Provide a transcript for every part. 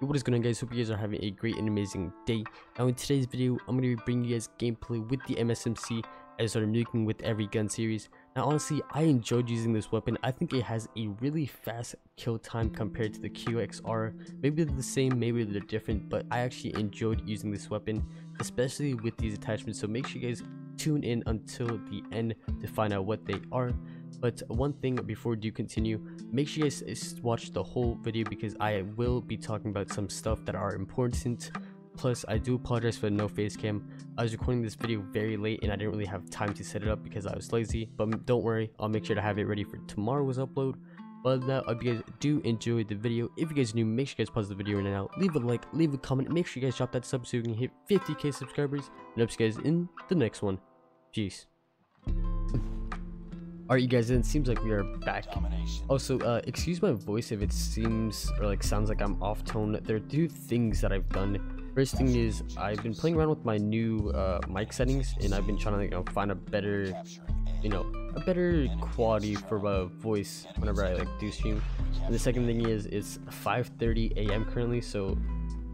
what is going on guys? Hope you guys are having a great and amazing day. Now in today's video i'm going to be bringing you guys gameplay with the msmc as I nuking with every gun series. Now honestly i enjoyed using this weapon. I think it has a really fast kill time compared to the qxr maybe they're the same maybe they're different but i actually enjoyed using this weapon especially with these attachments. So make sure you guys tune in until the end to find out what they are but one thing before do continue make sure you guys watch the whole video because i will be talking about some stuff that are important. Plus i do apologize for the no face cam. I was recording this video very late and i didn't really have time to set it up because i was lazy. But don't worry i'll make sure to have it ready for tomorrow's upload. But now if you guys do enjoy the video. If you guys new make sure you guys pause the video right now. Leave a like leave a comment make sure you guys drop that sub so you can hit 50k subscribers. And I hope you guys in the next one. Peace Alright you guys, it seems like we are back. Also, uh, excuse my voice if it seems or like sounds like I'm off tone. There are two things that I've done. First thing is I've been playing around with my new uh, mic settings and I've been trying to you know, find a better, you know, a better quality for my voice whenever I like do stream. And the second thing is it's 5:30 a.m. currently, so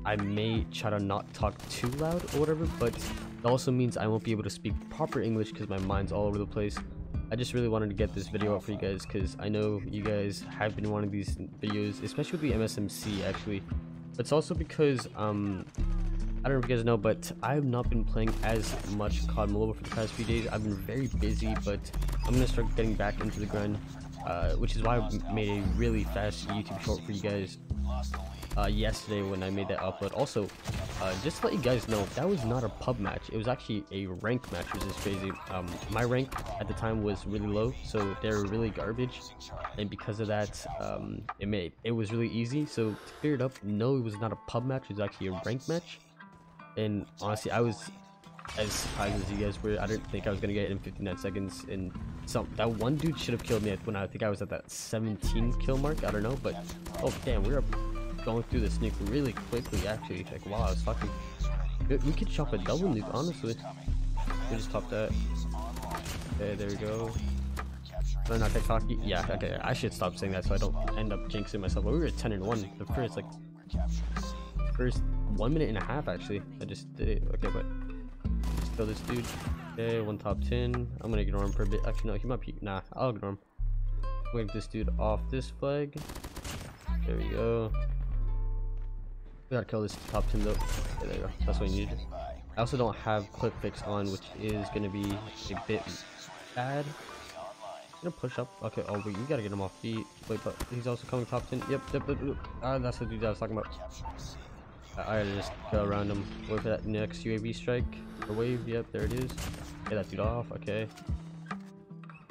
I may try to not talk too loud or whatever, but it also means I won't be able to speak proper English because my mind's all over the place. I just really wanted to get this video out for you guys because I know you guys have been wanting these videos, especially with the MSMC actually. But it's also because, um, I don't know if you guys know, but I have not been playing as much COD Mobile for the past few days. I've been very busy, but I'm going to start getting back into the grind, uh, which is why I made a really fast YouTube short for you guys uh, yesterday when I made that upload. Also, uh, just to let you guys know, that was not a pub match. It was actually a rank match, which is crazy. Um, my rank at the time was really low, so they were really garbage. And because of that, um, it made it was really easy. So to clear it up, no, it was not a pub match. It was actually a rank match. And honestly, I was as surprised as you guys were. I didn't think I was gonna get it in 59 seconds. And some that one dude should have killed me when I think I was at that 17 kill mark. I don't know, but oh damn, we're up going through this nuke really quickly, actually. Like, wow, I was fucking... We could chop a double nuke, honestly. We just top that. Okay, there we go. Do I not get cocky? Yeah, okay, I should stop saying that so I don't end up jinxing myself. But we were at 10 and 1 the first, like, first one minute and a half, actually. I just did it. Okay, but let's kill this dude. Okay, one top 10. I'm gonna ignore him for a bit. Actually, no, he might be. Nah, I'll ignore him. Wave this dude off this flag. There we go. We gotta kill this top 10 though. Okay, there you go. That's what you need. I also don't have Quick Fix on, which is gonna be a bit bad. i Gonna push up. Okay, oh wait, you gotta get him off feet. Wait, but he's also coming top 10. Yep, yep, yep, yep. Ah, that's the dude I was talking about. I gotta just go around him. Wait for that next UAV strike. The wave, yep, there it is. Get that dude off, okay.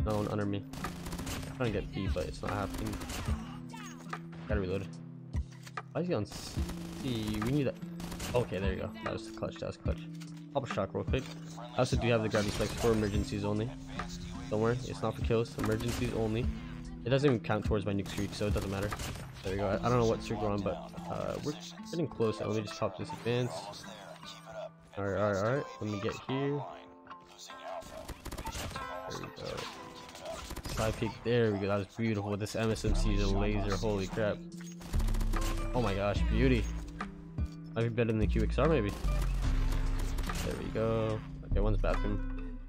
No one under me. I'm trying to get B, but it's not happening. Gotta reload. Why is he on C? We need that. Okay, there you go. That was clutch. That was clutch. Pop a shock real quick. I also do have the gravity spikes for emergencies only. Don't worry, it's not for kills. Emergencies only. It doesn't even count towards my nuke streak, so it doesn't matter. There we go. I, I don't know what streak we're on, but uh, we're getting close. Let me just pop this advance. Alright, alright, alright. Let me get here. There we go. Side peek. There we go. That was beautiful. This MSMC is a laser. Holy crap. Oh my gosh, beauty. Might be better than the QXR maybe. There we go. Okay, one's bathroom.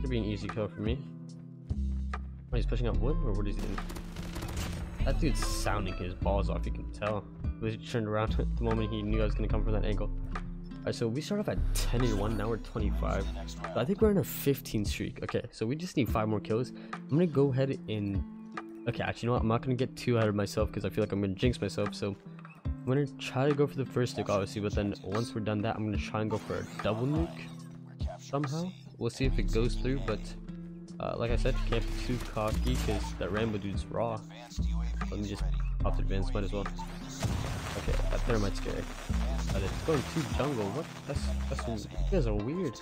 Should be an easy kill for me. Oh, he's pushing up wood or what is he doing? That dude's sounding his balls off, you can tell. He turned around the moment he knew I was gonna come from that angle. Alright, so we start off at 10 and 1, now we're 25. I think we're in a 15 streak. Okay, so we just need 5 more kills. I'm gonna go ahead and... Okay, actually, you know what? I'm not gonna get too ahead of myself because I feel like I'm gonna jinx myself, so gonna try to go for the first nuke, obviously, but then once we're done that, I'm gonna try and go for a double nuke somehow. We'll see if it goes through, but uh, like I said, can't be too cocky because that Rambo dude's raw. Let me just pop the advance, might as well. Okay, that there might scare. But it's going to jungle. What? That's that's you guys are weird.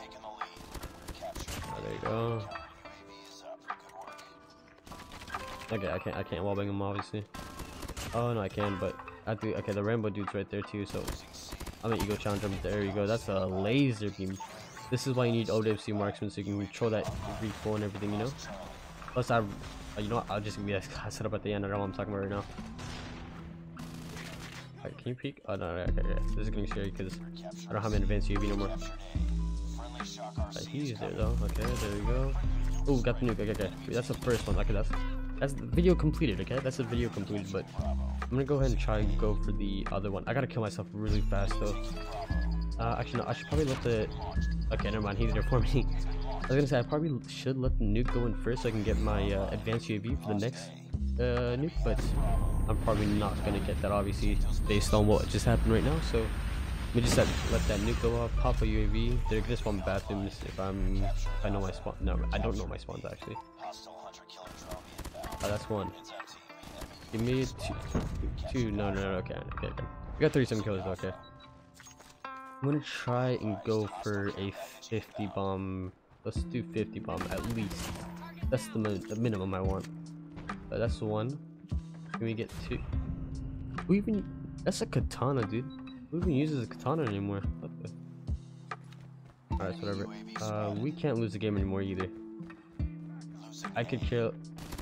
Oh, there you go. Okay, I can't I can't wallbang him obviously. Oh no, I can, but I. Okay, the rainbow dude's right there too. So I'm gonna ego challenge him. There you go. That's a laser beam. This is why you need OWC marksman so you can control that recoil and everything. You know. Plus, I, uh, you know, what, I'll just be set up at the end. I don't know what I'm talking about right now. Wait, can you peek? Oh no, no okay, okay. This is getting scary because I don't have an advanced UAV no more. Right, he's there though. Okay, there we go. Oh, got the nuke. Okay, okay. That's the first one. Okay, that's that's the video completed. Okay, that's the video completed. But I'm gonna go ahead and try and go for the other one. I gotta kill myself really fast though. Uh, actually, no. I should probably let the. Okay, never mind. He's there for me. I was gonna say I probably should let the nuke go in first so I can get my uh, advanced UAV for the next uh, nuke, but I'm probably not gonna get that obviously based on what just happened right now. So me just let, let that nuke go off, pop a UAV. They're gonna spawn bathrooms if I'm if I know my spawn. No, I don't know my spawns actually. Oh, that's one. Give me two. Two. No, no, no. Okay, okay, okay. We got 37 kills. Okay. I'm gonna try and go for a 50 bomb. Let's do 50 bomb at least. That's the, the minimum I want. That's the one. Can we get two? Who even? That's a katana, dude. Who even uses a katana anymore? Alright, whatever. Uh, we can't lose the game anymore either. I could kill.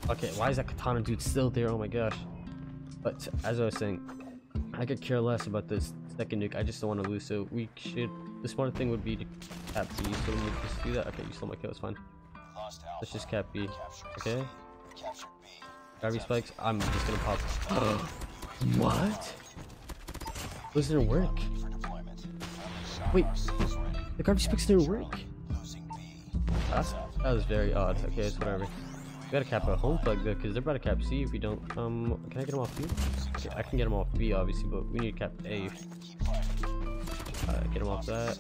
Okay, why is that katana dude still there? Oh my gosh. But as I was saying, I could care less about this second nuke. I just don't want to lose. So we should. The smart thing would be to cap B. So let me just do that. Okay, you stole my kill. It's fine. Let's just cap B. Okay. Gravity spikes. I'm just gonna pop. what? Those didn't work. Wait, the gravity spikes didn't work. That's, that was very odd. Okay, it's whatever. We gotta cap a home plug though, because they're about to cap C if we don't. Um, can I get them off B? Okay, I can get them off B obviously, but we need to cap A. Uh, get them off that.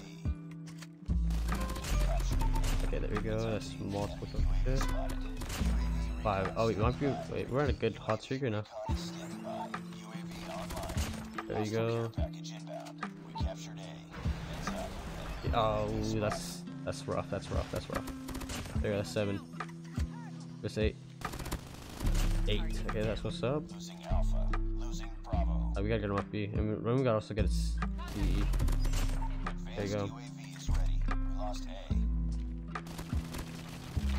Okay, there we go. That's multiple. Okay five. Oh, wait, might be, wait, we're on a good hot streak right now. There you go. Oh, that's that's rough. That's rough. That's rough. There, that's seven. That's eight. Eight. Okay, that's what's up. losing Oh, we gotta get him up B, and we, gotta also get a C. There you go.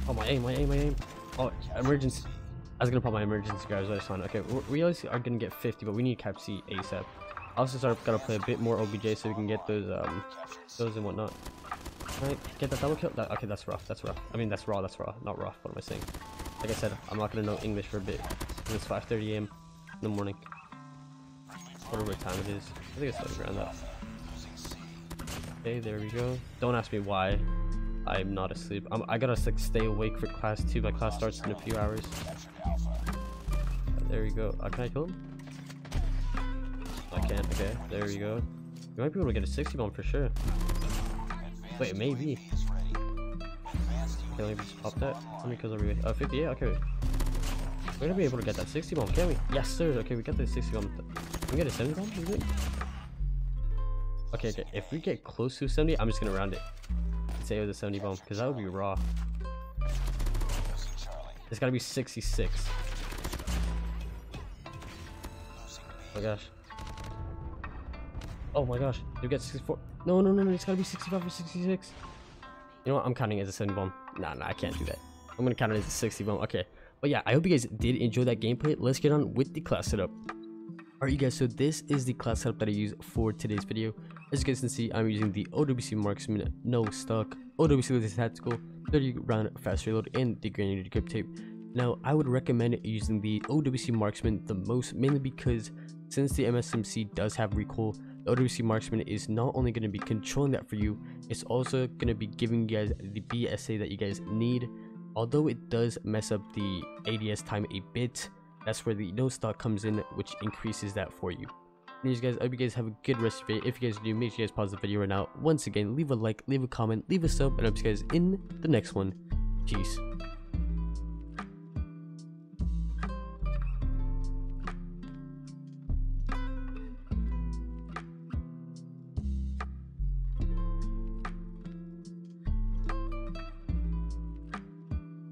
Oh my aim! My aim! My aim! Oh, emergency. I was gonna put my emergency guys. That's fine. Okay, we always are gonna get 50, but we need cap C ASAP. I also start gotta play a bit more OBJ so we can get those um those and whatnot. Right, get that double kill. That, okay, that's rough. That's rough. I mean, that's raw. That's raw. Not rough. What am I saying? Like I said, I'm not gonna know English for a bit. It's 5:30 a.m. in the morning. Whatever time it is. I think it's around that. Okay, there we go. Don't ask me why. I'm not asleep. I'm, I gotta like stay awake for class two. My class starts in a few hours. There we go. Uh, can I kill him? I can't. Okay, there we go. You might be able to get a 60 bomb for sure. Wait, maybe. Okay, let me just pop that. How many kills are we? Uh, 58. Okay. We're gonna be able to get that 60 bomb, can we? Yes, sir. Okay, we got the 60 bomb. Can we get a 70 bomb? Okay, okay. If we get close to 70, I'm just gonna round it say it with a 70 bomb because that would be raw. It's gotta be 66. Oh my gosh. Oh my gosh. You get 64. No, no, no, no. It's gotta be 65 or 66. You know what? I'm counting as a 70 bomb. Nah, nah, I can't do that. I'm gonna count it as a 60 bomb. Okay. But yeah, I hope you guys did enjoy that gameplay. Let's get on with the class setup. Alright you guys, so this is the class setup that I use for today's video. As you guys can see, I'm using the OWC Marksman no stock, OWC a Tactical, 30 round fast reload, and the grenade grip tape. Now, I would recommend using the OWC Marksman the most, mainly because since the MSMC does have recoil, the OWC Marksman is not only going to be controlling that for you, it's also going to be giving you guys the BSA that you guys need. Although it does mess up the ADS time a bit, that's where the no stock comes in which increases that for you. Anyways guys i hope you guys have a good rest of your day. If you guys do make sure you guys pause the video right now. Once again leave a like leave a comment leave a sub and i'll see you guys in the next one. Peace